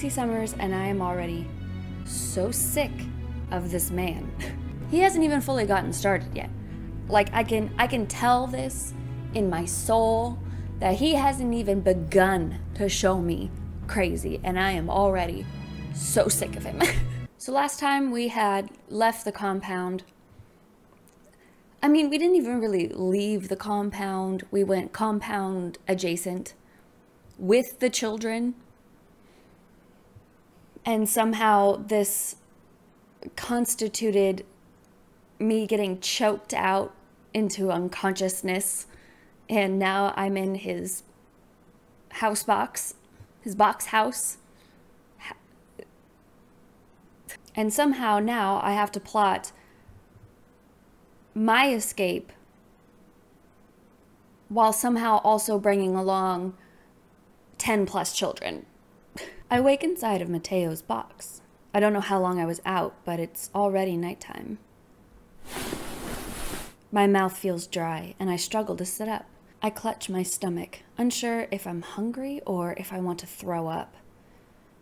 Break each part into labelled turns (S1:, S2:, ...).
S1: CC Summers, and I am already so sick of this man. he hasn't even fully gotten started yet. Like I can I can tell this in my soul that he hasn't even begun to show me crazy, and I am already so sick of him. so last time we had left the compound. I mean, we didn't even really leave the compound. We went compound adjacent with the children. And somehow this constituted me getting choked out into unconsciousness. And now I'm in his house box, his box house. And somehow now I have to plot my escape while somehow also bringing along 10 plus children. I wake inside of Mateo's box. I don't know how long I was out, but it's already nighttime. My mouth feels dry, and I struggle to sit up. I clutch my stomach, unsure if I'm hungry or if I want to throw up.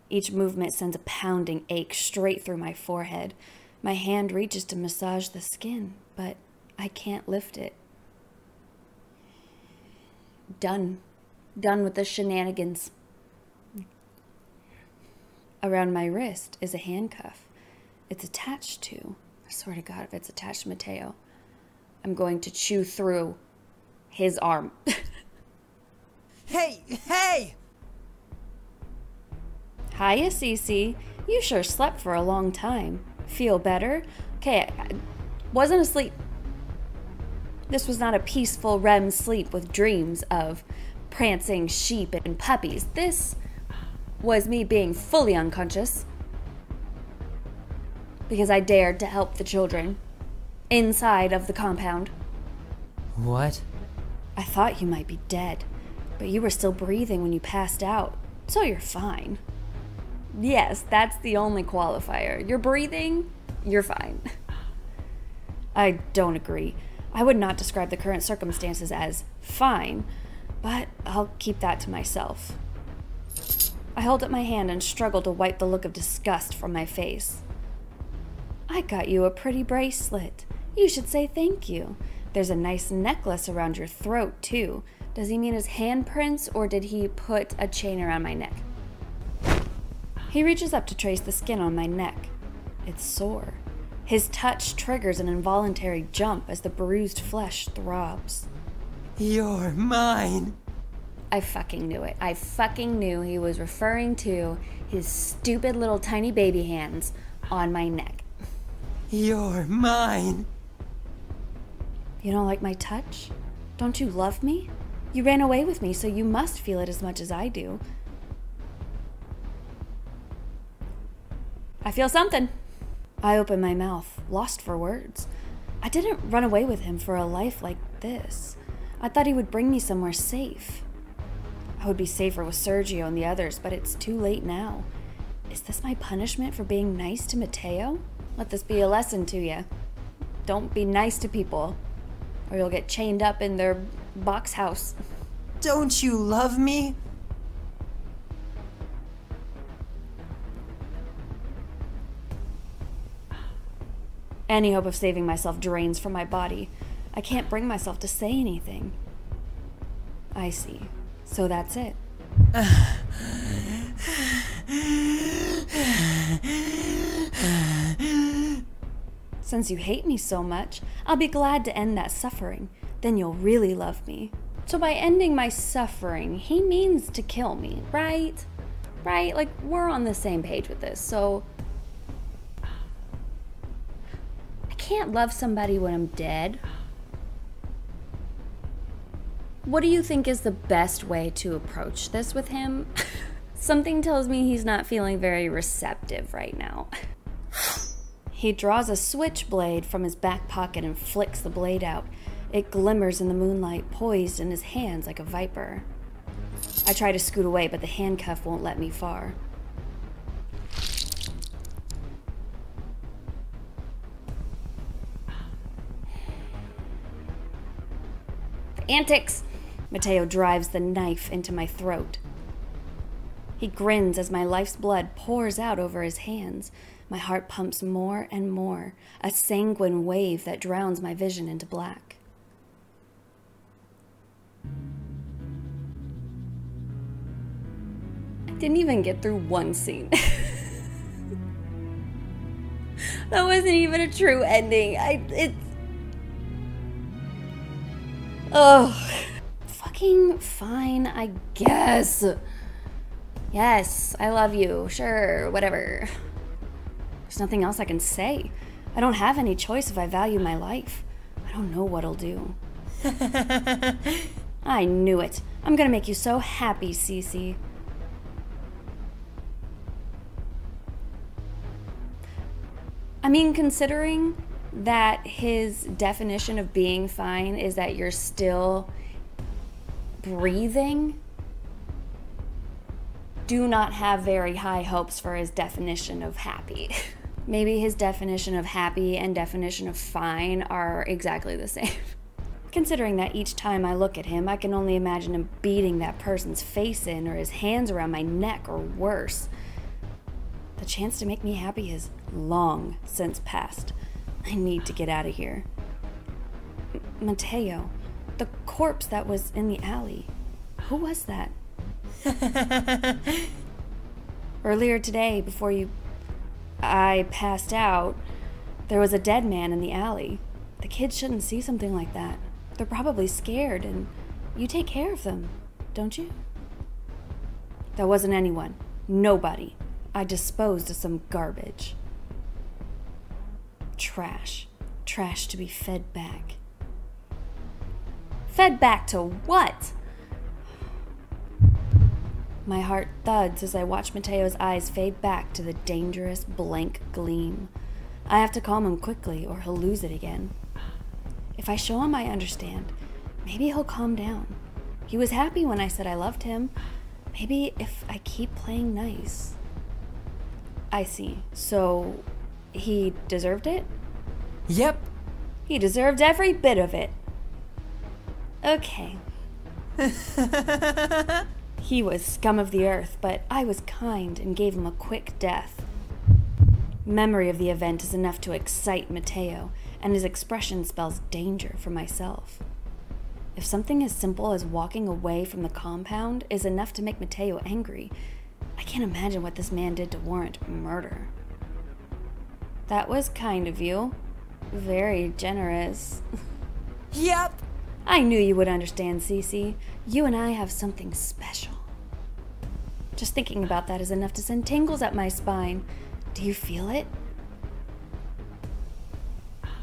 S1: Each movement sends a pounding ache straight through my forehead. My hand reaches to massage the skin, but I can't lift it. Done. Done with the shenanigans. Around my wrist is a handcuff. It's attached to, I swear to God, if it's attached to Mateo, I'm going to chew through his arm.
S2: hey, hey!
S1: Hiya, Cece. You sure slept for a long time. Feel better? Okay, I wasn't asleep. This was not a peaceful REM sleep with dreams of prancing sheep and puppies. This was me being fully unconscious because I dared to help the children inside of the compound.
S2: What?
S1: I thought you might be dead, but you were still breathing when you passed out, so you're fine. Yes, that's the only qualifier. You're breathing, you're fine. I don't agree. I would not describe the current circumstances as fine, but I'll keep that to myself. I hold up my hand and struggle to wipe the look of disgust from my face. I got you a pretty bracelet. You should say thank you. There's a nice necklace around your throat, too. Does he mean his handprints, or did he put a chain around my neck? He reaches up to trace the skin on my neck. It's sore. His touch triggers an involuntary jump as the bruised flesh throbs.
S2: You're mine.
S1: I fucking knew it. I fucking knew he was referring to his stupid little tiny baby hands on my neck.
S2: You're mine.
S1: You don't like my touch? Don't you love me? You ran away with me, so you must feel it as much as I do. I feel something. I open my mouth, lost for words. I didn't run away with him for a life like this. I thought he would bring me somewhere safe. I would be safer with Sergio and the others, but it's too late now. Is this my punishment for being nice to Mateo? Let this be a lesson to you. Don't be nice to people, or you'll get chained up in their box house.
S2: Don't you love me?
S1: Any hope of saving myself drains from my body. I can't bring myself to say anything. I see. So that's it. Since you hate me so much, I'll be glad to end that suffering. Then you'll really love me. So by ending my suffering, he means to kill me, right? Right? Like, we're on the same page with this, so. I can't love somebody when I'm dead. What do you think is the best way to approach this with him? Something tells me he's not feeling very receptive right now. he draws a switchblade from his back pocket and flicks the blade out. It glimmers in the moonlight, poised in his hands like a viper. I try to scoot away, but the handcuff won't let me far. Antics! Mateo drives the knife into my throat. He grins as my life's blood pours out over his hands. My heart pumps more and more, a sanguine wave that drowns my vision into black. I didn't even get through one scene. that wasn't even a true ending. I it's Oh, fucking fine, I guess. Yes, I love you. Sure, whatever. There's nothing else I can say. I don't have any choice if I value my life. I don't know what'll do. I knew it. I'm gonna make you so happy, Cece. I mean, considering that his definition of being fine is that you're still breathing, do not have very high hopes for his definition of happy. Maybe his definition of happy and definition of fine are exactly the same. Considering that each time I look at him, I can only imagine him beating that person's face in or his hands around my neck or worse. The chance to make me happy has long since passed. I need to get out of here. M- Mateo, the corpse that was in the alley. Who was that? Earlier today, before you. I passed out, there was a dead man in the alley. The kids shouldn't see something like that. They're probably scared, and you take care of them, don't you? That wasn't anyone. Nobody. I disposed of some garbage. Trash. Trash to be fed back. Fed back to what? My heart thuds as I watch Mateo's eyes fade back to the dangerous, blank gleam. I have to calm him quickly or he'll lose it again. If I show him I understand, maybe he'll calm down. He was happy when I said I loved him. Maybe if I keep playing nice. I see. So he deserved it?
S2: Yep.
S1: He deserved every bit of it. Okay. he was scum of the earth, but I was kind and gave him a quick death. Memory of the event is enough to excite Mateo, and his expression spells danger for myself. If something as simple as walking away from the compound is enough to make Mateo angry, I can't imagine what this man did to warrant murder. That was kind of you. Very generous.
S2: Yep.
S1: I knew you would understand, Cece. You and I have something special. Just thinking about that is enough to send tingles up my spine. Do you feel it?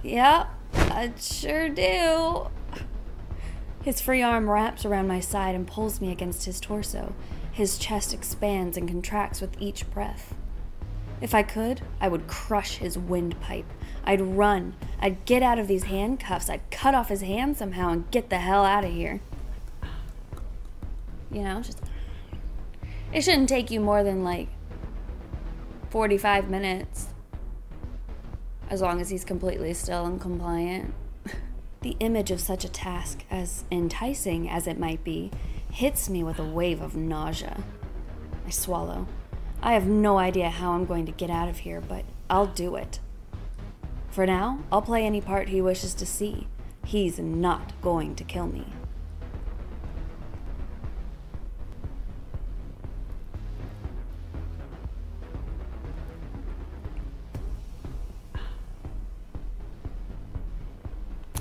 S1: Yep, I sure do. His free arm wraps around my side and pulls me against his torso. His chest expands and contracts with each breath. If I could, I would crush his windpipe. I'd run. I'd get out of these handcuffs. I'd cut off his hand somehow and get the hell out of here. You know, just. It shouldn't take you more than like 45 minutes. As long as he's completely still and compliant. the image of such a task, as enticing as it might be, hits me with a wave of nausea. I swallow. I have no idea how I'm going to get out of here, but I'll do it. For now, I'll play any part he wishes to see. He's not going to kill me.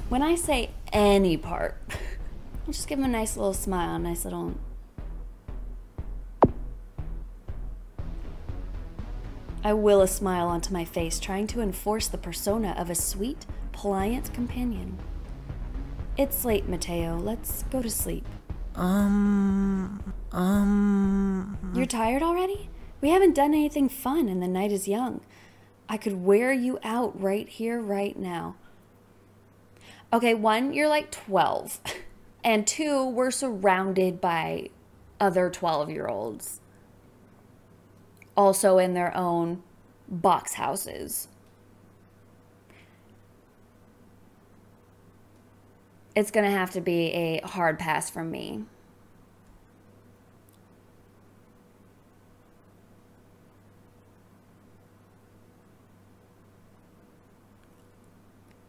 S1: When I say any part, I'll just give him a nice little smile, a nice little I will a smile onto my face, trying to enforce the persona of a sweet, pliant companion. It's late, Mateo. Let's go to sleep.
S2: Um. Um.
S1: You're tired already? We haven't done anything fun, and the night is young. I could wear you out right here, right now. Okay, one, you're like 12. And two, we're surrounded by other 12 year olds also in their own box houses. It's going to have to be a hard pass from me.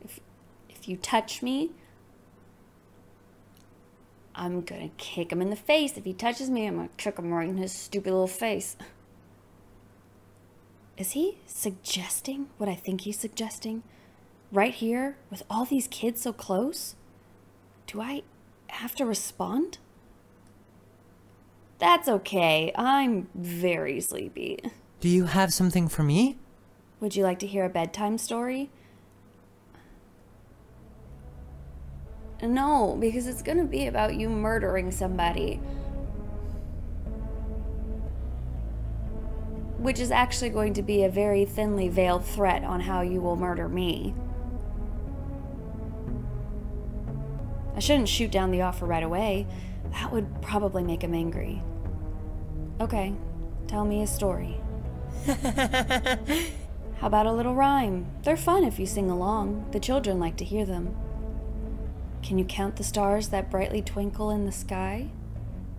S1: If, if you touch me, I'm gonna kick him in the face. If he touches me, I'm gonna kick him right in his stupid little face. Is he suggesting what I think he's suggesting? Right here, with all these kids so close? Do I have to respond? That's okay. I'm very sleepy.
S2: Do you have something for me?
S1: Would you like to hear a bedtime story? No, because it's gonna be about you murdering somebody. Which is actually going to be a very thinly veiled threat on how you will murder me. I shouldn't shoot down the offer right away. That would probably make him angry. Okay, tell me a story. How about a little rhyme? They're fun if you sing along. The children like to hear them. Can you count the stars that brightly twinkle in the sky?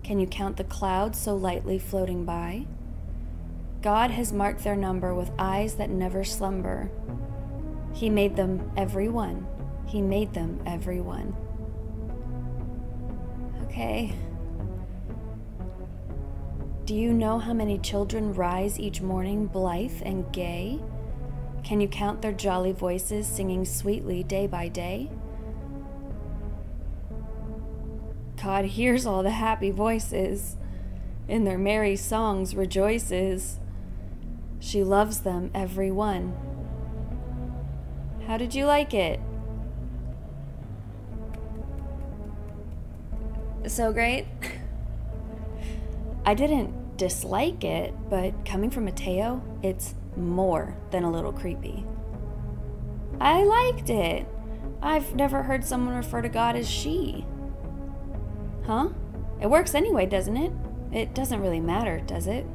S1: Can you count the clouds so lightly floating by? God has marked their number with eyes that never slumber. He made them every one. He made them every one. Okay. Do you know how many children rise each morning blithe and gay? Can you count their jolly voices singing sweetly day by day? God hears all the happy voices, in their merry songs rejoices. She loves them, every one. How did you like it? So great? I didn't dislike it, but coming from Mateo, it's more than a little creepy. I liked it. I've never heard someone refer to God as she. Huh? It works anyway, doesn't it? It doesn't really matter, does it?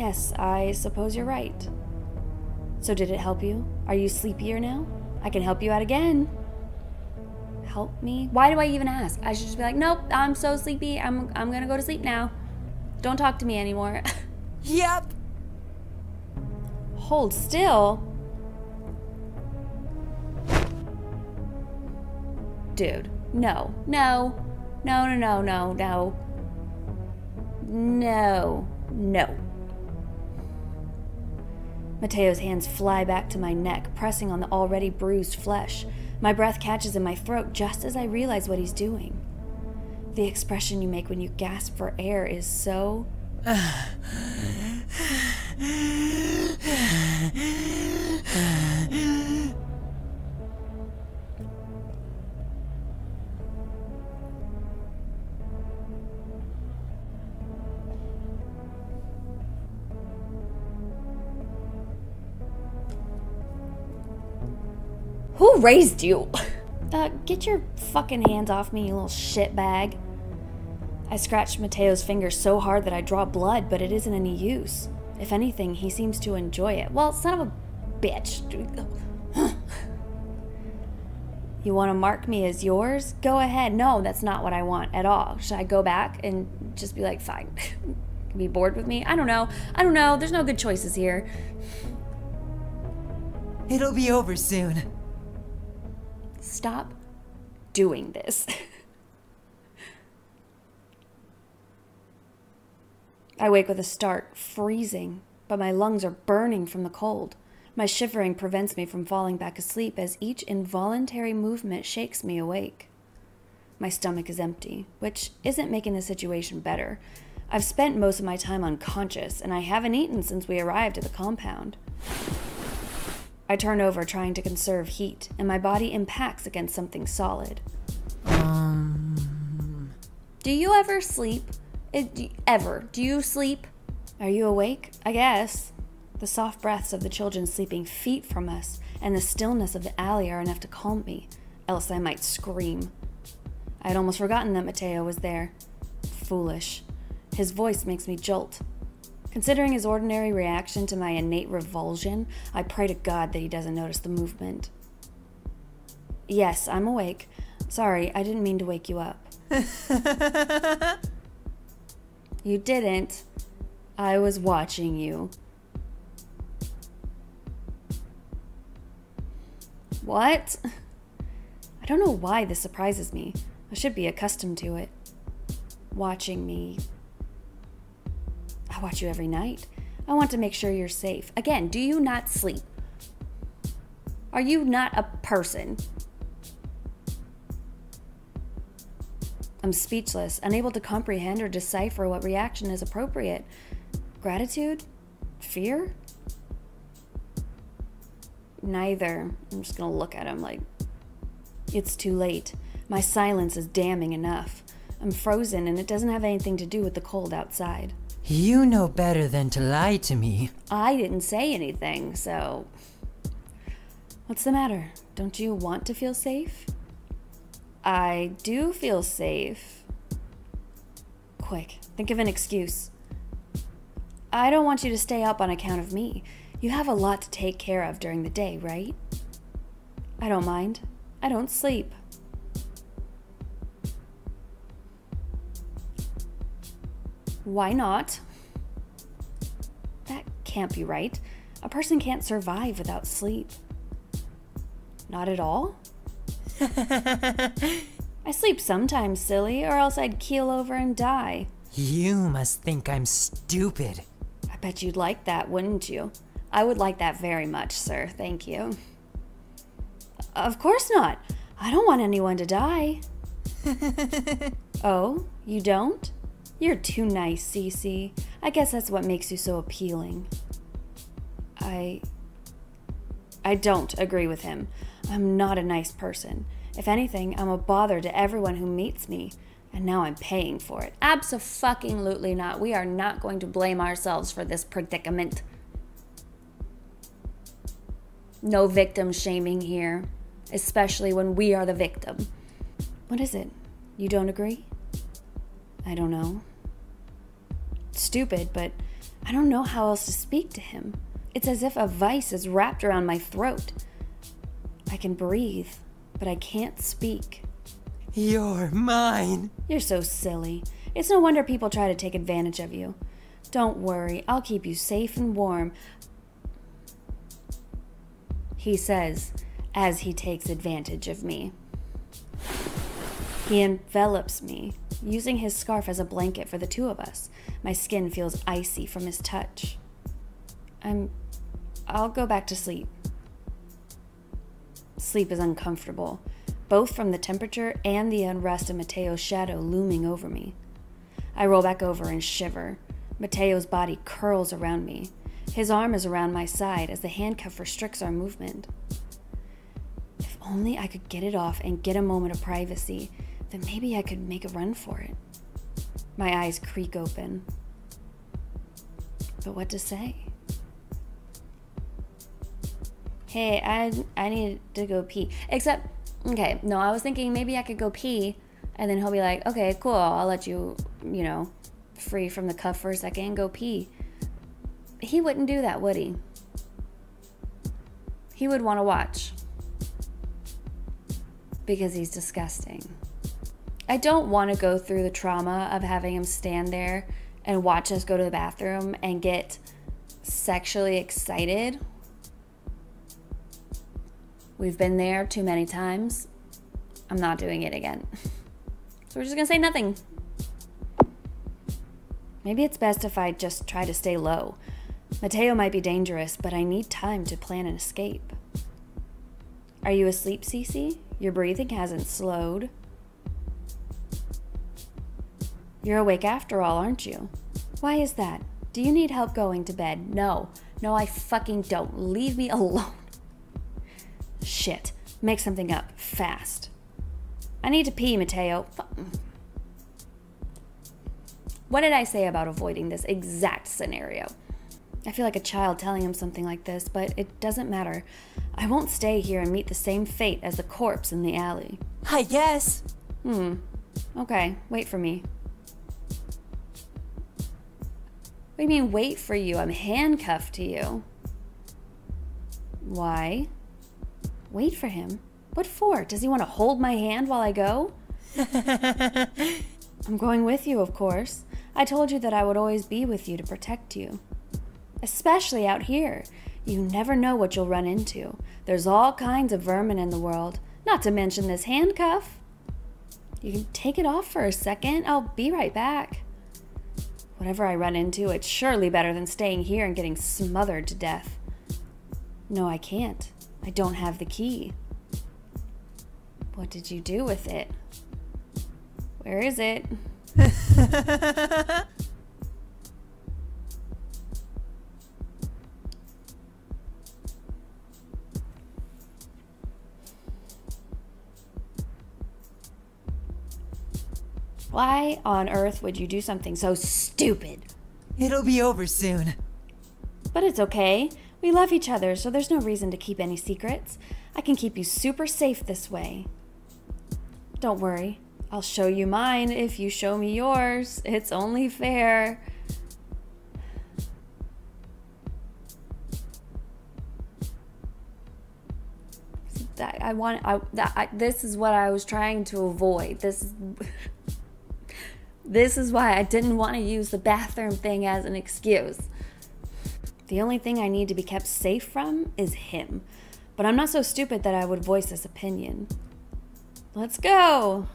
S1: Yes, I suppose you're right. So, did it help you? Are you sleepier now? I can help you out again. Help me? Why do I even ask? I should just be like, nope, I'm so sleepy. I'm, I'm gonna go to sleep now. Don't talk to me anymore.
S2: Yep.
S1: Hold still. Dude, no, no, no, no, no, no, no. No, no. Mateo's hands fly back to my neck, pressing on the already bruised flesh. My breath catches in my throat just as I realize what he's doing. The expression you make when you gasp for air is so. Who raised you? Uh, get your fucking hands off me, you little shitbag. I scratched Mateo's fingers so hard that I draw blood, but it isn't any use. If anything, he seems to enjoy it. Well, son of a bitch. You want to mark me as yours? Go ahead. No, that's not what I want at all. Should I go back and just be like, fine, be bored with me? I don't know. I don't know. There's no good choices here.
S2: It'll be over soon.
S1: Stop doing this. I wake with a start, freezing, but my lungs are burning from the cold. My shivering prevents me from falling back asleep as each involuntary movement shakes me awake. My stomach is empty, which isn't making the situation better. I've spent most of my time unconscious, and I haven't eaten since we arrived at the compound. I turn over trying to conserve heat, and my body impacts against something solid.
S2: Um.
S1: Do you ever sleep? It, do, ever? Do you sleep? Are you awake? I guess. The soft breaths of the children sleeping feet from us and the stillness of the alley are enough to calm me, else I might scream. I had almost forgotten that Mateo was there. Foolish. His voice makes me jolt. Considering his ordinary reaction to my innate revulsion, I pray to God that he doesn't notice the movement. Yes, I'm awake. Sorry, I didn't mean to wake you up. You didn't. I was watching you. What? I don't know why this surprises me. I should be accustomed to it. Watching me. I watch you every night. I want to make sure you're safe. Again, do you not sleep? Are you not a person? I'm speechless, unable to comprehend or decipher what reaction is appropriate. Gratitude? Fear? Neither. I'm just gonna look at him like, it's too late. My silence is damning enough. I'm frozen, and it doesn't have anything to do with the cold outside.
S2: You know better than to lie to me.
S1: I didn't say anything, so. What's the matter? Don't you want to feel safe? I do feel safe. Quick, think of an excuse. I don't want you to stay up on account of me. You have a lot to take care of during the day, right? I don't mind. I don't sleep. Why not? That can't be right. A person can't survive without sleep. Not at all? I sleep sometimes, silly, or else I'd keel over and die.
S2: You must think I'm stupid.
S1: I bet you'd like that, wouldn't you? I would like that very much, sir. Thank you. Of course not. I don't want anyone to die. oh, you don't? You're too nice, Cece. I guess that's what makes you so appealing. I. I don't agree with him. I'm not a nice person. If anything, I'm a bother to everyone who meets me. And now I'm paying for it. Absolutely not. We are not going to blame ourselves for this predicament. No victim shaming here, especially when we are the victim. What is it? You don't agree? I don't know. Stupid, but I don't know how else to speak to him. It's as if a vice is wrapped around my throat. I can breathe, but I can't speak.
S2: You're mine.
S1: You're so silly. It's no wonder people try to take advantage of you. Don't worry, I'll keep you safe and warm. He says, as he takes advantage of me. He envelops me, using his scarf as a blanket for the two of us. My skin feels icy from his touch. I'm. I'll go back to sleep. Sleep is uncomfortable, both from the temperature and the unrest of Mateo's shadow looming over me. I roll back over and shiver. Mateo's body curls around me. His arm is around my side as the handcuff restricts our movement. If only I could get it off and get a moment of privacy, then maybe I could make a run for it. My eyes creak open. But what to say? hey, I, I need to go pee. Except, okay, no, I was thinking maybe I could go pee, and then he'll be like, okay, cool, I'll let you, you know, free from the cuff for a second and go pee. He wouldn't do that, would he? He would want to watch. Because he's disgusting. I don't want to go through the trauma of having him stand there and watch us go to the bathroom and get sexually excited We've been there too many times. I'm not doing it again. So we're just gonna say nothing. Maybe it's best if I just try to stay low. Mateo might be dangerous, but I need time to plan an escape. Are you asleep, Cece? Your breathing hasn't slowed. You're awake after all, aren't you? Why is that? Do you need help going to bed? No. No, I fucking don't. Leave me alone. Shit. Make something up. Fast. I need to pee, Mateo. What did I say about avoiding this exact scenario? I feel like a child telling him something like this, but it doesn't matter. I won't stay here and meet the same fate as the corpse in the alley.
S2: I guess.
S1: Hmm. Okay, wait for me. What do you mean, wait for you? I'm handcuffed to you. Why? Wait for him? What for? Does he want to hold my hand while I go? I'm going with you, of course. I told you that I would always be with you to protect you. Especially out here. You never know what you'll run into. There's all kinds of vermin in the world. Not to mention this handcuff. You can take it off for a second. I'll be right back. Whatever I run into, it's surely better than staying here and getting smothered to death. No, I can't. I don't have the key. What did you do with it? Where is it? Why on earth would you do something so stupid?
S2: It'll be over soon.
S1: But it's okay. We love each other, so there's no reason to keep any secrets. I can keep you super safe this way. Don't worry. I'll show you mine if you show me yours. It's only fair. I want. I, I, this is what I was trying to avoid. This is. this is why I didn't want to use the bathroom thing as an excuse. The only thing I need to be kept safe from is him. But I'm not so stupid that I would voice this opinion. Let's go.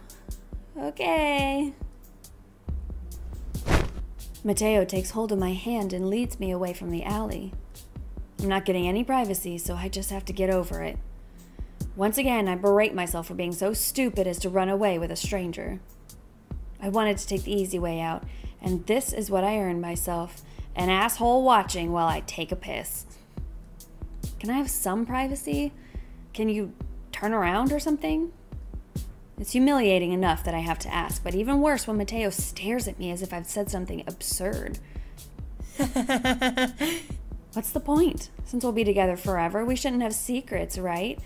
S1: Okay. Mateo takes hold of my hand and leads me away from the alley. I'm not getting any privacy, so I just have to get over it. Once again, I berate myself for being so stupid as to run away with a stranger. I wanted to take the easy way out, and this is what I earned myself an asshole watching while I take a piss. Can I have some privacy? Can you turn around or something? It's humiliating enough that I have to ask, but even worse when Mateo stares at me as if I've said something absurd. What's the point? Since we'll be together forever, we shouldn't have secrets, right?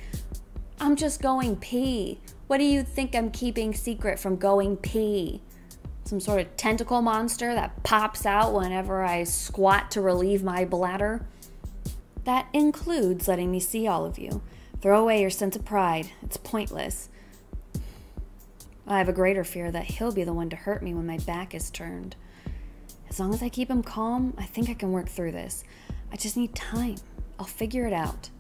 S1: I'm just going pee. What do you think I'm keeping secret from going pee? Some sort of tentacle monster that pops out whenever I squat to relieve my bladder? That includes letting me see all of you. Throw away your sense of pride. It's pointless. I have a greater fear that he'll be the one to hurt me when my back is turned. As long as I keep him calm, I think I can work through this. I just need time. I'll figure it out.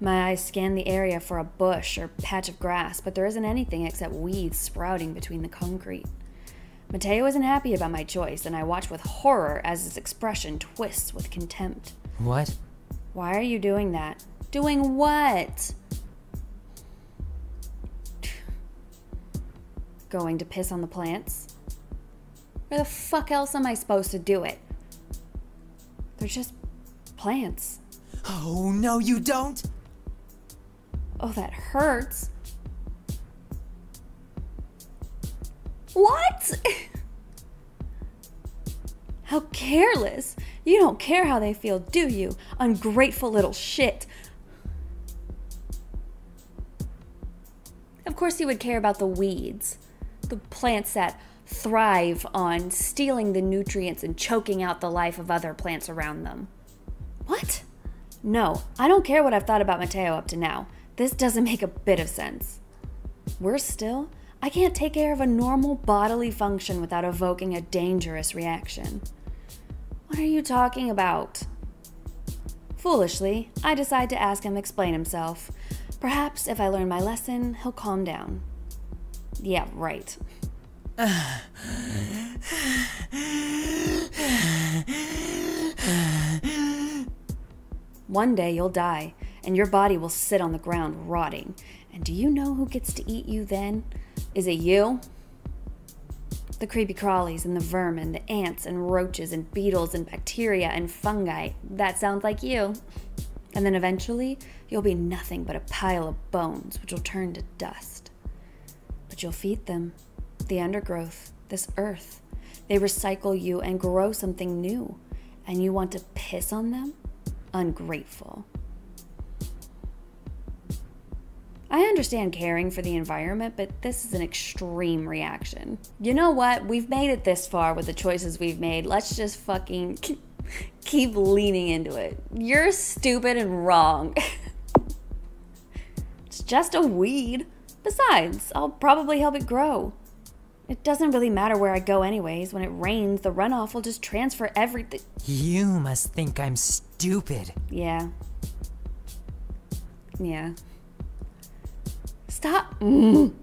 S1: My eyes scan the area for a bush or patch of grass, but there isn't anything except weeds sprouting between the concrete. Mateo isn't happy about my choice, and I watch with horror as his expression twists with contempt.
S2: What?
S1: Why are you doing that? Doing what? Going to piss on the plants? Where the fuck else am I supposed to do it? They're just plants.
S2: Oh, no, you don't!
S1: Oh, that hurts. What? how careless. You don't care how they feel, do you? Ungrateful little shit. Of course, you would care about the weeds, the plants that thrive on stealing the nutrients and choking out the life of other plants around them. What? No, I don't care what I've thought about Mateo up to now. This doesn't make a bit of sense. Worse still, I can't take care of a normal bodily function without evoking a dangerous reaction. What are you talking about? Foolishly, I decide to ask him explain himself. Perhaps if I learn my lesson, he'll calm down. Yeah, right. One day you'll die, and your body will sit on the ground rotting. And do you know who gets to eat you then? Is it you? The creepy crawlies and the vermin, the ants and roaches and beetles and bacteria and fungi. That sounds like you. And then eventually, you'll be nothing but a pile of bones, which will turn to dust. But you'll feed them, the undergrowth, this earth. They recycle you and grow something new. And you want to piss on them? Ungrateful. I understand caring for the environment, but this is an extreme reaction. You know what? We've made it this far with the choices we've made. Let's just fucking keep leaning into it. You're stupid and wrong. it's just a weed. Besides, I'll probably help it grow. It doesn't really matter where I go, anyways. When it rains, the runoff will just transfer everything.
S2: You must think I'm stupid.
S1: Yeah. Yeah. Stop. Mm.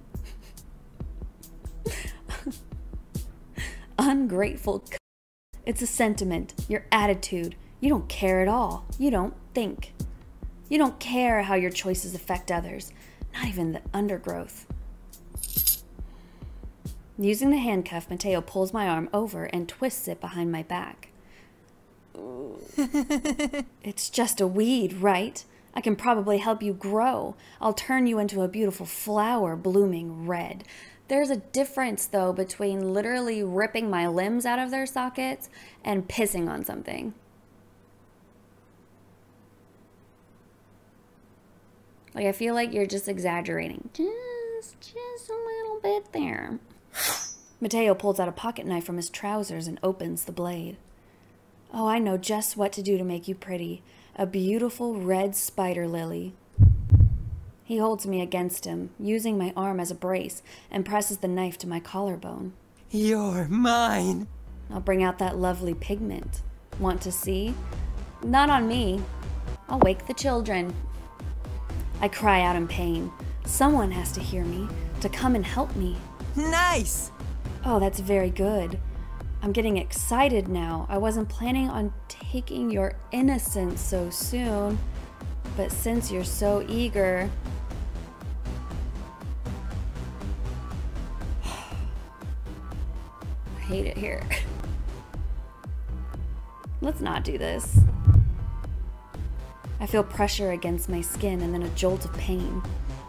S1: Ungrateful. It's a sentiment, your attitude. You don't care at all. You don't think. You don't care how your choices affect others, not even the undergrowth. Using the handcuff, Mateo pulls my arm over and twists it behind my back. it's just a weed, right? I can probably help you grow. I'll turn you into a beautiful flower blooming red. There's a difference, though, between literally ripping my limbs out of their sockets and pissing on something. Like, I feel like you're just exaggerating. Just, just a little bit there. Mateo pulls out a pocket knife from his trousers and opens the blade. Oh, I know just what to do to make you pretty. A beautiful red spider lily. He holds me against him, using my arm as a brace, and presses the knife to my collarbone.
S2: You're mine.
S1: I'll bring out that lovely pigment. Want to see? Not on me. I'll wake the children. I cry out in pain. Someone has to hear me, to come and help me.
S2: Nice.
S1: Oh, that's very good. I'm getting excited now. I wasn't planning on taking your innocence so soon, but since you're so eager. I hate it here. Let's not do this. I feel pressure against my skin and then a jolt of pain.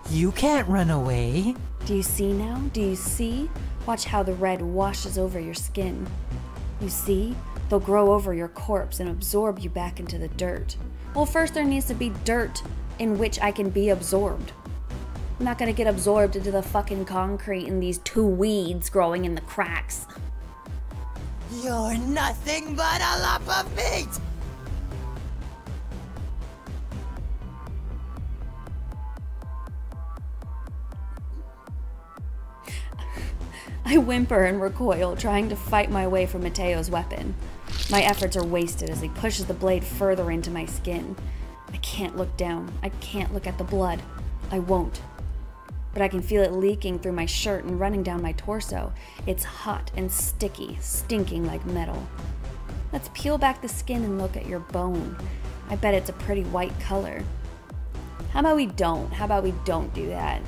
S2: You can't run away.
S1: Do you see now? Do you see? Watch how the red washes over your skin. You see? They'll grow over your corpse and absorb you back into the dirt. Well, first there needs to be dirt in which I can be absorbed. I'm not gonna get absorbed into the fucking concrete and these two weeds growing in the cracks.
S2: You're nothing but a lump of meat.
S1: I whimper and recoil, trying to fight my way from Mateo's weapon. My efforts are wasted as he pushes the blade further into my skin. I can't look down. I can't look at the blood. I won't. But I can feel it leaking through my shirt and running down my torso. It's hot and sticky, stinking like metal. Let's peel back the skin and look at your bone. I bet it's a pretty white color. How about we don't? How about we don't do that?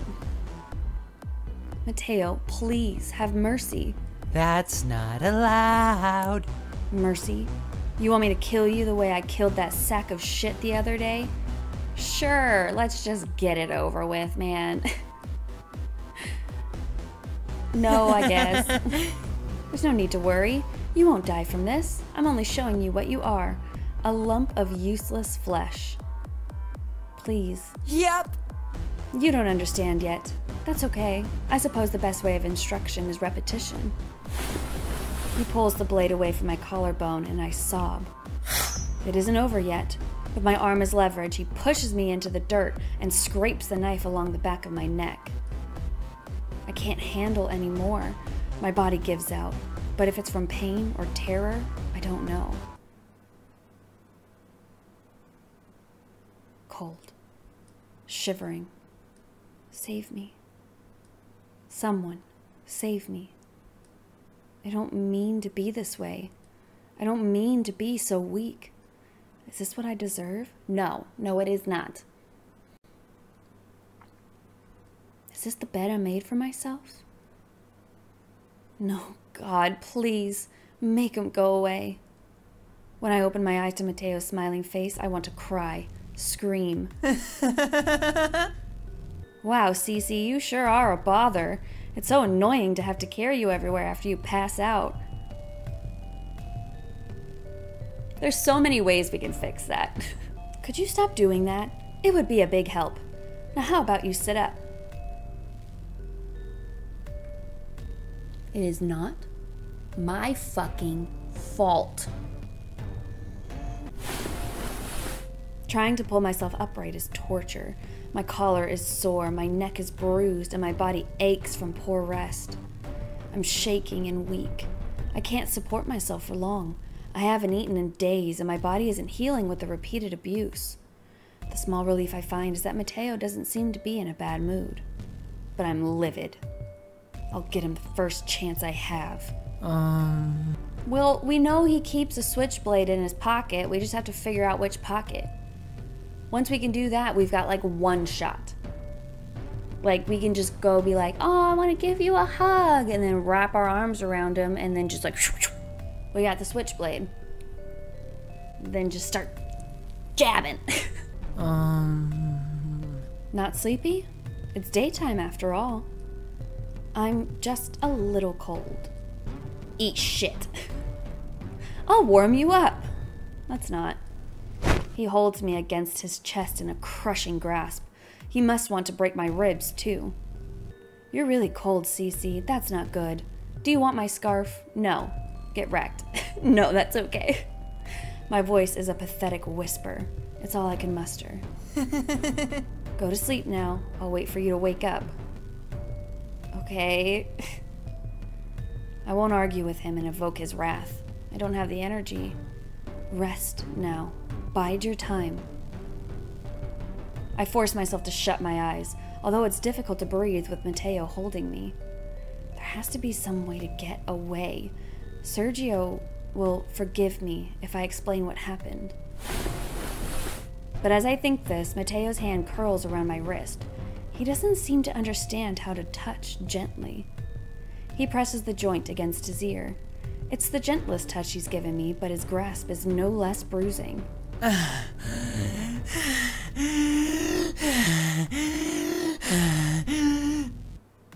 S1: Mateo, please have mercy.
S2: That's not allowed.
S1: Mercy? You want me to kill you the way I killed that sack of shit the other day? Sure, let's just get it over with, man. no, I guess. There's no need to worry. You won't die from this. I'm only showing you what you are a lump of useless flesh. Please.
S2: Yep.
S1: You don't understand yet. That's okay. I suppose the best way of instruction is repetition. He pulls the blade away from my collarbone and I sob. It isn't over yet. With my arm as leverage, he pushes me into the dirt and scrapes the knife along the back of my neck. I can't handle any more. My body gives out. But if it's from pain or terror, I don't know. Cold. Shivering. Save me. Someone, save me. I don't mean to be this way. I don't mean to be so weak. Is this what I deserve? No, no, it is not. Is this the bed I made for myself? No, God, please, make him go away. When I open my eyes to Mateo's smiling face, I want to cry, scream. Wow, Cece, you sure are a bother. It's so annoying to have to carry you everywhere after you pass out. There's so many ways we can fix that. Could you stop doing that? It would be a big help. Now, how about you sit up? It is not my fucking fault. Trying to pull myself upright is torture. My collar is sore, my neck is bruised, and my body aches from poor rest. I'm shaking and weak. I can't support myself for long. I haven't eaten in days, and my body isn't healing with the repeated abuse. The small relief I find is that Mateo doesn't seem to be in a bad mood. but I'm livid. I'll get him the first chance I have.
S3: Um.
S1: Well, we know he keeps a switchblade in his pocket. We just have to figure out which pocket. Once we can do that, we've got like one shot. Like, we can just go be like, oh, I want to give you a hug, and then wrap our arms around him, and then just like, we got the switchblade. Then just start jabbing.
S3: Um.
S1: Not sleepy? It's daytime after all. I'm just a little cold. Eat shit. I'll warm you up. That's not. He holds me against his chest in a crushing grasp. He must want to break my ribs, too. You're really cold, Cece. That's not good. Do you want my scarf? No. Get wrecked. no, that's okay. My voice is a pathetic whisper. It's all I can muster. Go to sleep now. I'll wait for you to wake up. Okay. I won't argue with him and evoke his wrath. I don't have the energy. Rest now. Bide your time. I force myself to shut my eyes, although it's difficult to breathe with Mateo holding me. There has to be some way to get away. Sergio will forgive me if I explain what happened. But as I think this, Mateo's hand curls around my wrist. He doesn't seem to understand how to touch gently. He presses the joint against his ear. It's the gentlest touch he's given me, but his grasp is no less bruising.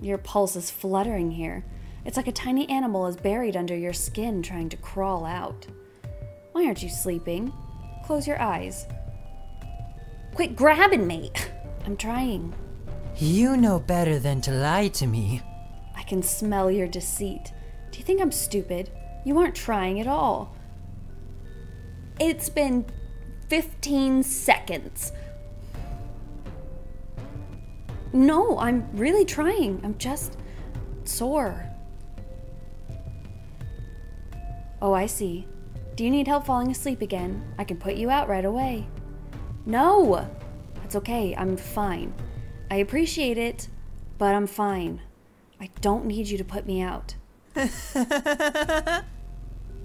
S1: Your pulse is fluttering here. It's like a tiny animal is buried under your skin trying to crawl out. Why aren't you sleeping? Close your eyes. Quit grabbing me! I'm trying.
S3: You know better than to lie to me.
S1: I can smell your deceit. Do you think I'm stupid? You aren't trying at all. It's been 15 seconds. No, I'm really trying. I'm just sore. Oh, I see. Do you need help falling asleep again? I can put you out right away. No! That's okay. I'm fine. I appreciate it, but I'm fine. I don't need you to put me out.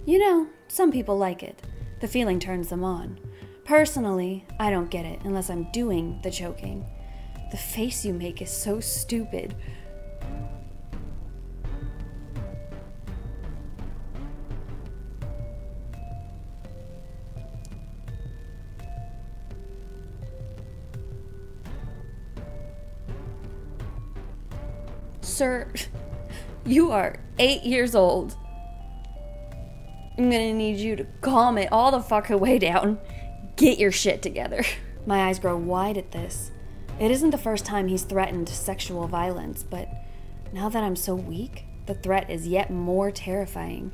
S1: you know, some people like it. The feeling turns them on. Personally, I don't get it unless I'm doing the choking. The face you make is so stupid. Sir, you are eight years old. I'm gonna need you to calm it all the fuck way down. Get your shit together. My eyes grow wide at this. It isn't the first time he's threatened sexual violence, but now that I'm so weak, the threat is yet more terrifying.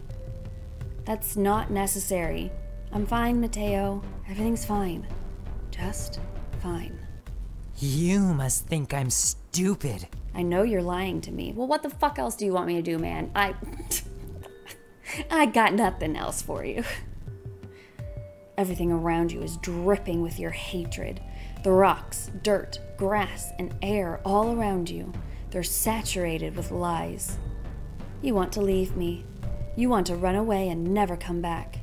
S1: That's not necessary. I'm fine, Mateo. Everything's fine. Just fine.
S3: You must think I'm stupid.
S1: I know you're lying to me. Well, what the fuck else do you want me to do, man? I. I got nothing else for you. Everything around you is dripping with your hatred. The rocks, dirt, grass, and air all around you, they're saturated with lies. You want to leave me. You want to run away and never come back.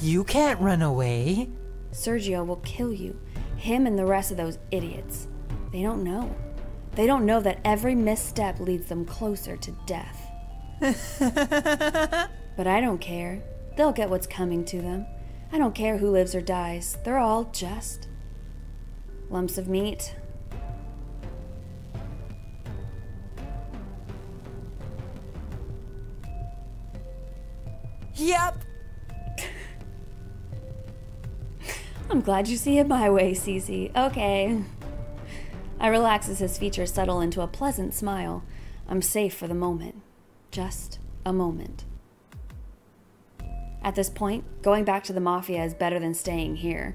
S3: You can't run away.
S1: Sergio will kill you, him and the rest of those idiots. They don't know. They don't know that every misstep leads them closer to death. but I don't care. They'll get what's coming to them. I don't care who lives or dies. They're all just lumps of meat.
S3: Yep.
S1: I'm glad you see it my way, Cece. Okay. I relax as his features settle into a pleasant smile. I'm safe for the moment. Just a moment. At this point, going back to the Mafia is better than staying here.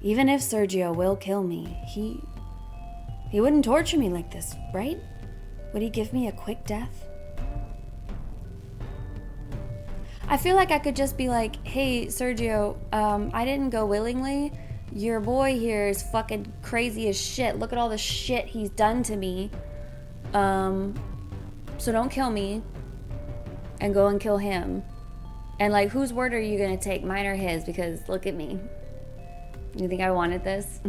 S1: Even if Sergio will kill me, he. He wouldn't torture me like this, right? Would he give me a quick death? I feel like I could just be like, hey, Sergio, um, I didn't go willingly. Your boy here is fucking crazy as shit. Look at all the shit he's done to me. Um, so don't kill me and go and kill him. And like, whose word are you gonna take, mine or his? Because look at me. You think I wanted this?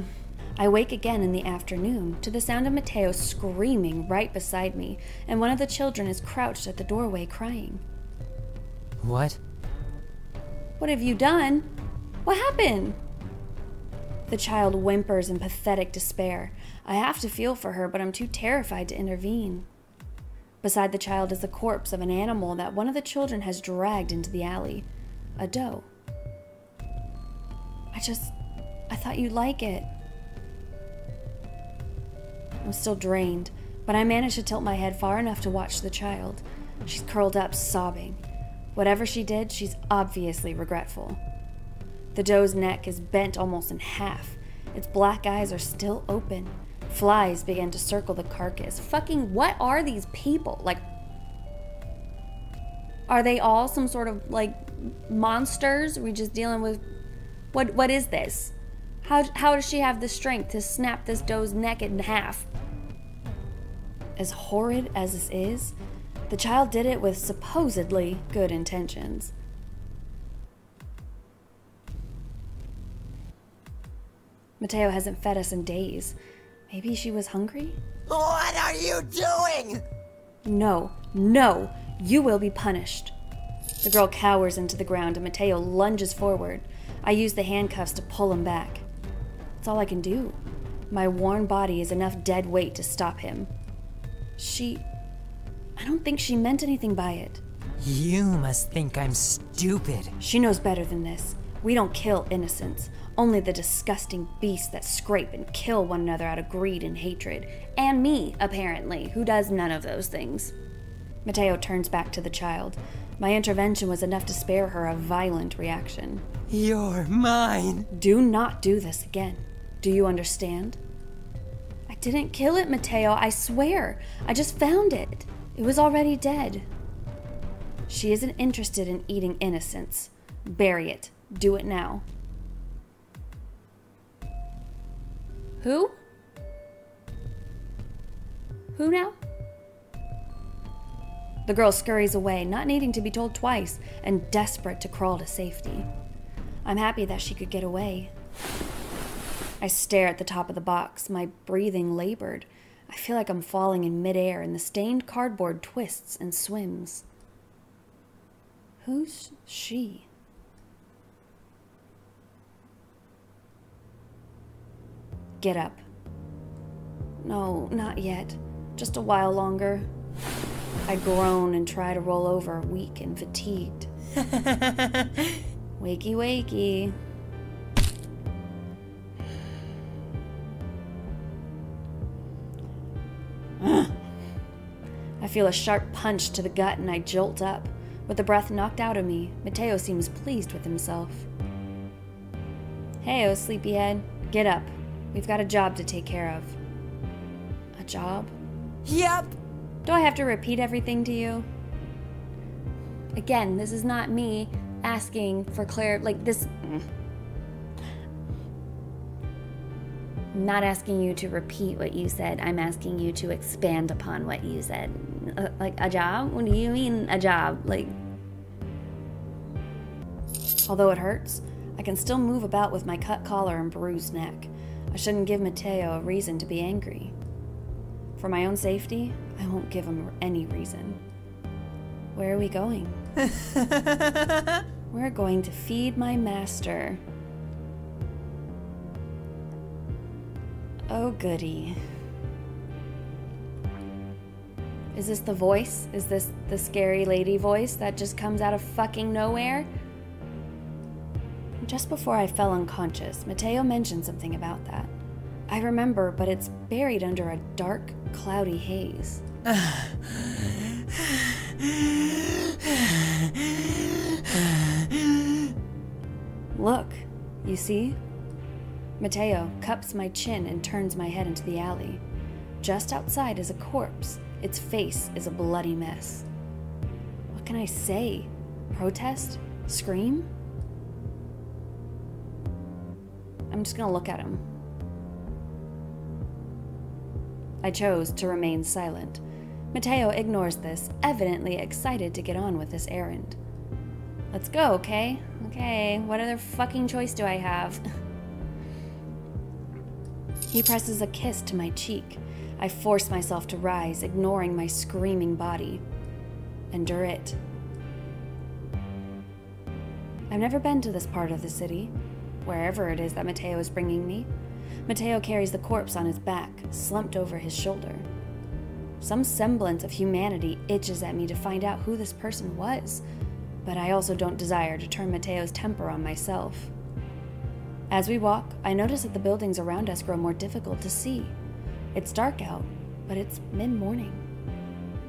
S1: I wake again in the afternoon to the sound of Mateo screaming right beside me, and one of the children is crouched at the doorway crying.
S3: What?
S1: What have you done? What happened? The child whimpers in pathetic despair. I have to feel for her, but I'm too terrified to intervene. Beside the child is the corpse of an animal that one of the children has dragged into the alley a doe. I just. I thought you'd like it. I'm still drained, but I manage to tilt my head far enough to watch the child. She's curled up, sobbing. Whatever she did, she's obviously regretful. The doe's neck is bent almost in half. Its black eyes are still open. Flies begin to circle the carcass. Fucking, what are these people? Like, are they all some sort of like monsters? Are we just dealing with what? What is this? How how does she have the strength to snap this doe's neck in half? As horrid as this is, the child did it with supposedly good intentions. Mateo hasn't fed us in days. Maybe she was hungry?
S2: What are you doing?
S1: No, no, you will be punished. The girl cowers into the ground and Mateo lunges forward. I use the handcuffs to pull him back. That's all I can do. My worn body is enough dead weight to stop him. She. I don't think she meant anything by it.
S3: You must think I'm stupid.
S1: She knows better than this. We don't kill innocents, only the disgusting beasts that scrape and kill one another out of greed and hatred. And me, apparently, who does none of those things. Mateo turns back to the child. My intervention was enough to spare her a violent reaction.
S3: You're mine.
S1: Do not do this again. Do you understand? I didn't kill it, Mateo, I swear. I just found it. It was already dead. She isn't interested in eating innocents. Bury it. Do it now. Who? Who now? The girl scurries away, not needing to be told twice, and desperate to crawl to safety. I'm happy that she could get away. I stare at the top of the box, my breathing labored. I feel like I'm falling in midair, and the stained cardboard twists and swims. Who's she? Get up. No, not yet. Just a while longer. I groan and try to roll over, weak and fatigued. wakey, wakey. I feel a sharp punch to the gut and I jolt up. With the breath knocked out of me, Mateo seems pleased with himself. Hey, oh sleepyhead, get up. We've got a job to take care of. A job?
S3: Yep.
S1: Do I have to repeat everything to you? Again, this is not me asking for clar like this I'm not asking you to repeat what you said. I'm asking you to expand upon what you said. Uh, like a job? What do you mean a job? Like Although it hurts, I can still move about with my cut collar and bruised neck. I shouldn't give Mateo a reason to be angry. For my own safety, I won't give him any reason. Where are we going? We're going to feed my master. Oh, goody. Is this the voice? Is this the scary lady voice that just comes out of fucking nowhere? Just before I fell unconscious, Mateo mentioned something about that. I remember, but it's buried under a dark, cloudy haze. Look, you see? Mateo cups my chin and turns my head into the alley. Just outside is a corpse. Its face is a bloody mess. What can I say? Protest? Scream? I'm just gonna look at him. I chose to remain silent. Mateo ignores this, evidently excited to get on with this errand. Let's go, okay? Okay, what other fucking choice do I have? he presses a kiss to my cheek. I force myself to rise, ignoring my screaming body. Endure it. I've never been to this part of the city, wherever it is that Mateo is bringing me. Mateo carries the corpse on his back, slumped over his shoulder. Some semblance of humanity itches at me to find out who this person was, but I also don't desire to turn Mateo's temper on myself. As we walk, I notice that the buildings around us grow more difficult to see. It's dark out, but it's mid morning.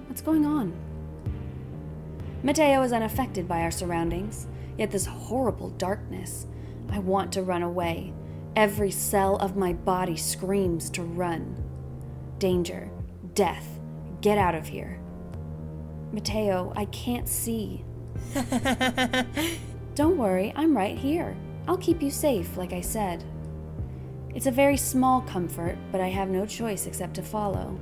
S1: What's going on? Mateo is unaffected by our surroundings, yet this horrible darkness. I want to run away. Every cell of my body screams to run. Danger, death, get out of here. Mateo, I can't see. Don't worry, I'm right here. I'll keep you safe, like I said. It's a very small comfort, but I have no choice except to follow.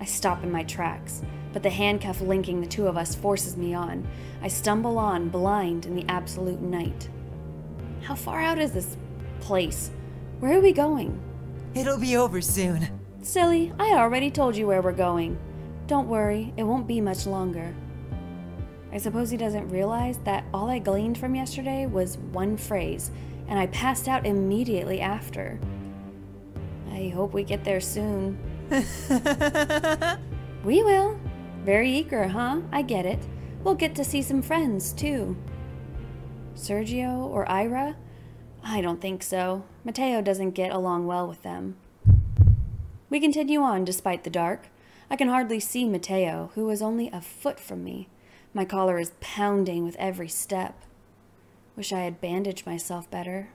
S1: I stop in my tracks, but the handcuff linking the two of us forces me on. I stumble on, blind in the absolute night. How far out is this place? Where are we going?
S3: It'll be over soon.
S1: Silly, I already told you where we're going. Don't worry, it won't be much longer. I suppose he doesn't realize that all I gleaned from yesterday was one phrase, and I passed out immediately after. I hope we get there soon. we will. Very eager, huh? I get it. We'll get to see some friends, too. Sergio or Ira? I don't think so. Mateo doesn't get along well with them. We continue on despite the dark. I can hardly see Mateo, who is only a foot from me. My collar is pounding with every step. Wish I had bandaged myself better.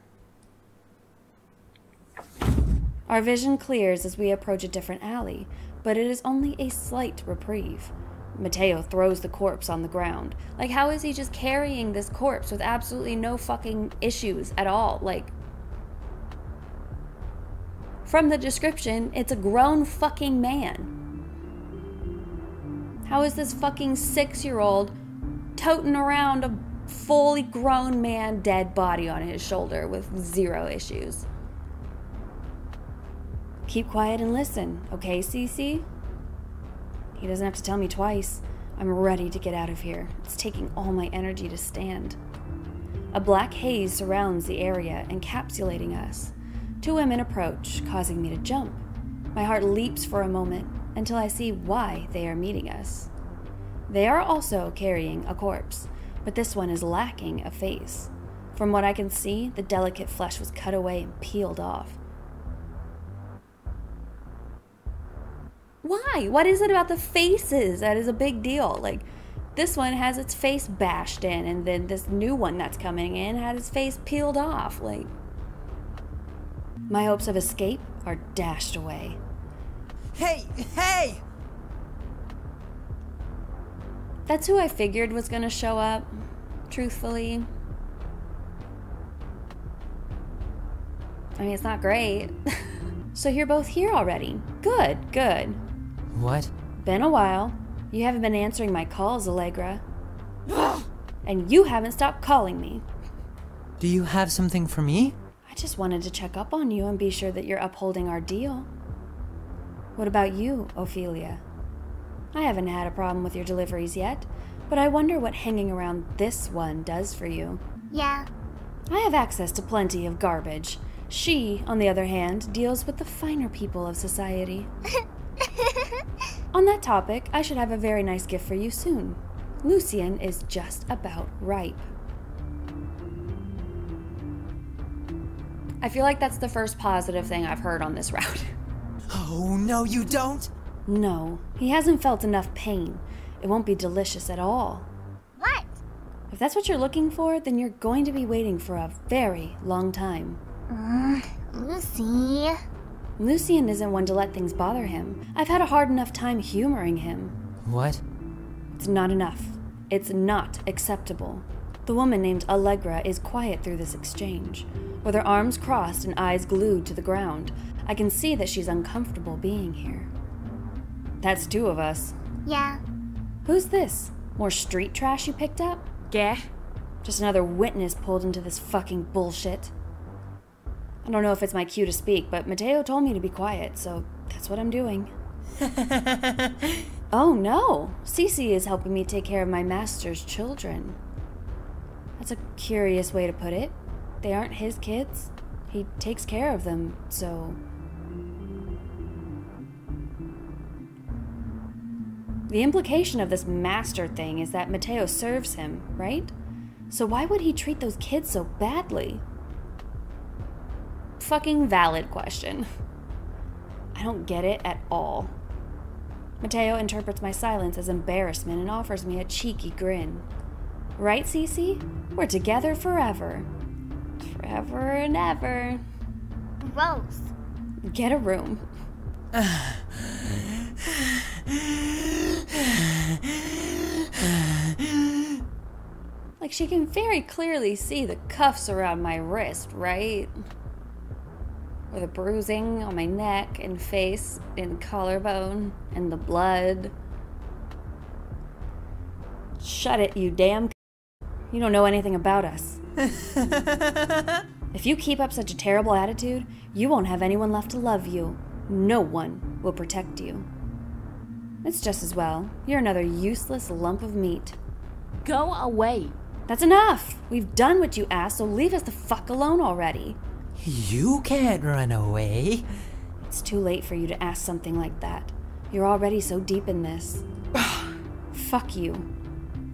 S1: Our vision clears as we approach a different alley, but it is only a slight reprieve. Mateo throws the corpse on the ground. Like, how is he just carrying this corpse with absolutely no fucking issues at all? Like, from the description, it's a grown fucking man. How is this fucking six year old toting around a fully grown man dead body on his shoulder with zero issues? Keep quiet and listen, okay, Cece? He doesn't have to tell me twice. I'm ready to get out of here. It's taking all my energy to stand. A black haze surrounds the area, encapsulating us. Two women approach, causing me to jump. My heart leaps for a moment until I see why they are meeting us. They are also carrying a corpse, but this one is lacking a face. From what I can see, the delicate flesh was cut away and peeled off. Why? What is it about the faces that is a big deal? Like, this one has its face bashed in, and then this new one that's coming in had its face peeled off. Like, my hopes of escape are dashed away.
S3: Hey, hey!
S1: That's who I figured was gonna show up, truthfully. I mean, it's not great. so you're both here already. Good, good.
S3: What?
S1: Been a while. You haven't been answering my calls, Allegra. and you haven't stopped calling me.
S3: Do you have something for me?
S1: I just wanted to check up on you and be sure that you're upholding our deal. What about you, Ophelia? I haven't had a problem with your deliveries yet, but I wonder what hanging around this one does for you.
S4: Yeah.
S1: I have access to plenty of garbage. She, on the other hand, deals with the finer people of society. on that topic, I should have a very nice gift for you soon. Lucian is just about ripe. I feel like that's the first positive thing I've heard on this route.
S3: Oh, no, you don't?
S1: No, he hasn't felt enough pain. It won't be delicious at all.
S4: What?
S1: If that's what you're looking for, then you're going to be waiting for a very long time.
S4: Mm, Lucy.
S1: Lucian isn't one to let things bother him. I've had a hard enough time humoring him.
S3: What?
S1: It's not enough. It's not acceptable. The woman named Allegra is quiet through this exchange. With her arms crossed and eyes glued to the ground, I can see that she's uncomfortable being here. That's two of us.
S4: Yeah.
S1: Who's this? More street trash you picked up?
S5: Yeah.
S1: Just another witness pulled into this fucking bullshit. I don't know if it's my cue to speak, but Mateo told me to be quiet, so that's what I'm doing. oh no! Cece is helping me take care of my master's children. That's a curious way to put it. They aren't his kids. He takes care of them, so. The implication of this master thing is that Mateo serves him, right? So why would he treat those kids so badly? Fucking valid question. I don't get it at all. Mateo interprets my silence as embarrassment and offers me a cheeky grin. Right, Cece? We're together forever. Forever and ever.
S4: Gross.
S1: Get a room. like she can very clearly see the cuffs around my wrist, right? Or the bruising on my neck and face and collarbone and the blood. Shut it, you damn. c- You don't know anything about us. If you keep up such a terrible attitude, you won't have anyone left to love you. No one will protect you. It's just as well. You're another useless lump of meat.
S5: Go away.
S1: That's enough! We've done what you asked, so leave us the fuck alone already.
S3: You can't run away.
S1: It's too late for you to ask something like that. You're already so deep in this. fuck you.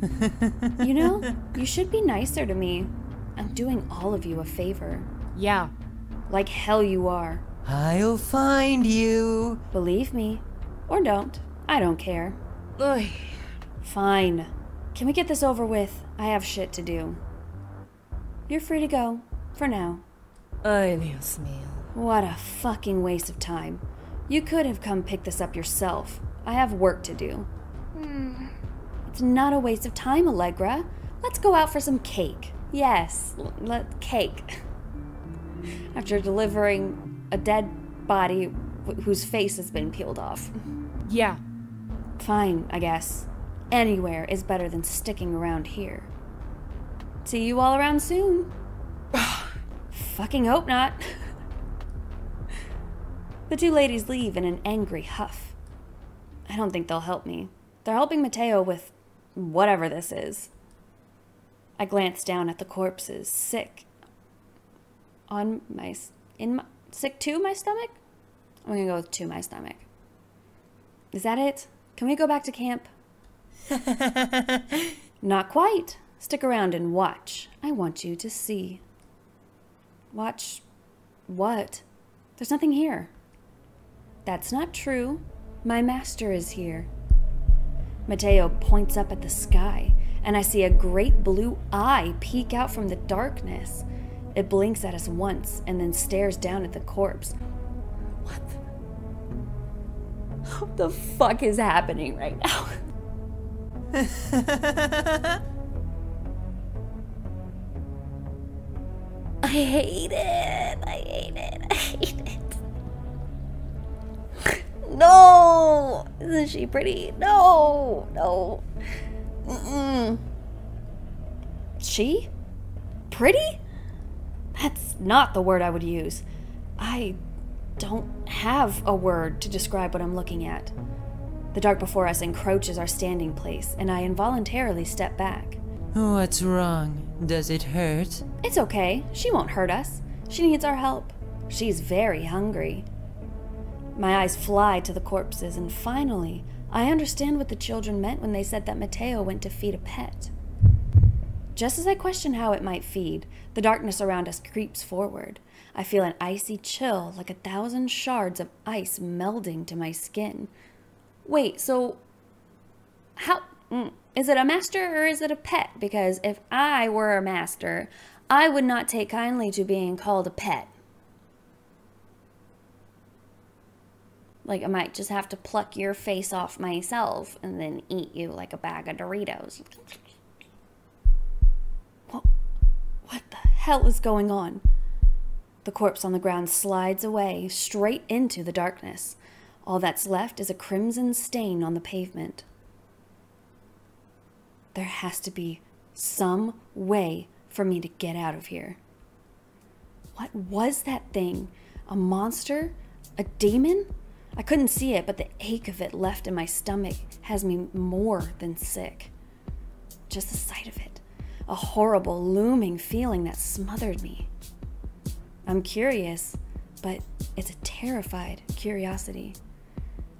S1: you know, you should be nicer to me. I'm doing all of you a favor.
S5: Yeah.
S1: Like hell you are.
S3: I'll find you.
S1: Believe me. Or don't. I don't care.
S5: Ugh.
S1: Fine. Can we get this over with? I have shit to do. You're free to go. For now.
S5: Ay, Dios mío.
S1: What a fucking waste of time. You could have come pick this up yourself. I have work to do. Hmm. It's not a waste of time, Allegra. Let's go out for some cake. Yes, l- let cake. After delivering a dead body wh- whose face has been peeled off.
S5: Yeah.
S1: Fine, I guess. Anywhere is better than sticking around here. See you all around soon. Fucking hope not. the two ladies leave in an angry huff. I don't think they'll help me. They're helping Mateo with whatever this is. I glance down at the corpses, sick. On my. in my. sick to my stomach? I'm gonna go with to my stomach. Is that it? Can we go back to camp? Not quite. Stick around and watch. I want you to see. Watch what? There's nothing here. That's not true. My master is here. Mateo points up at the sky, and I see a great blue eye peek out from the darkness. It blinks at us once and then stares down at the corpse. What the? What the fuck is happening right now? I hate it. I hate it. I hate it. No! Isn't she pretty? No! No. Mm-mm. She? Pretty? That's not the word I would use. I don't have a word to describe what I'm looking at. The dark before us encroaches our standing place, and I involuntarily step back.
S3: Oh, what's wrong? Does it hurt?
S1: It's okay. She won't hurt us. She needs our help. She's very hungry. My eyes fly to the corpses, and finally, I understand what the children meant when they said that Mateo went to feed a pet. Just as I question how it might feed, the darkness around us creeps forward. I feel an icy chill, like a thousand shards of ice melding to my skin. Wait, so how mm, is it a master or is it a pet? Because if I were a master, I would not take kindly to being called a pet. Like I might just have to pluck your face off myself and then eat you like a bag of Doritos. What, what the hell is going on? The corpse on the ground slides away straight into the darkness. All that's left is a crimson stain on the pavement. There has to be some way for me to get out of here. What was that thing? A monster? A demon? I couldn't see it, but the ache of it left in my stomach has me more than sick. Just the sight of it. A horrible, looming feeling that smothered me. I'm curious, but it's a terrified curiosity.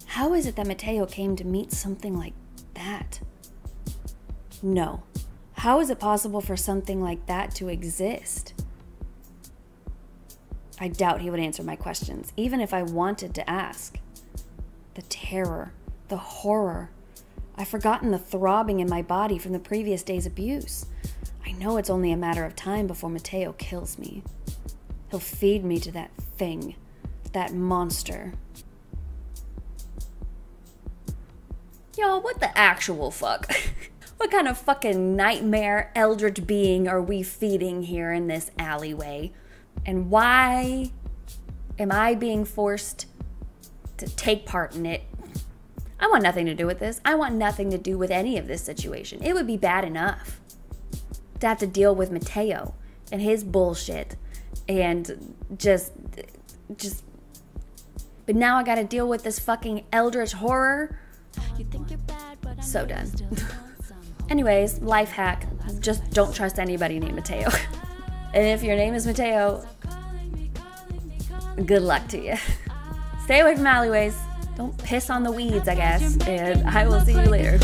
S1: How is it that Mateo came to meet something like that? No. How is it possible for something like that to exist? I doubt he would answer my questions, even if I wanted to ask. The terror, the horror. I've forgotten the throbbing in my body from the previous day's abuse. I know it's only a matter of time before Mateo kills me. He'll feed me to that thing, that monster. Yo, what the actual fuck? what kind of fucking nightmare eldritch being are we feeding here in this alleyway? And why am I being forced to take part in it? I want nothing to do with this. I want nothing to do with any of this situation. It would be bad enough to have to deal with Mateo and his bullshit and just just but now I got to deal with this fucking eldritch horror. So done. Anyways, life hack. Just don't trust anybody named Mateo. and if your name is Mateo, good luck to you. Stay away from alleyways. Don't piss on the weeds, I guess. And I will see you later.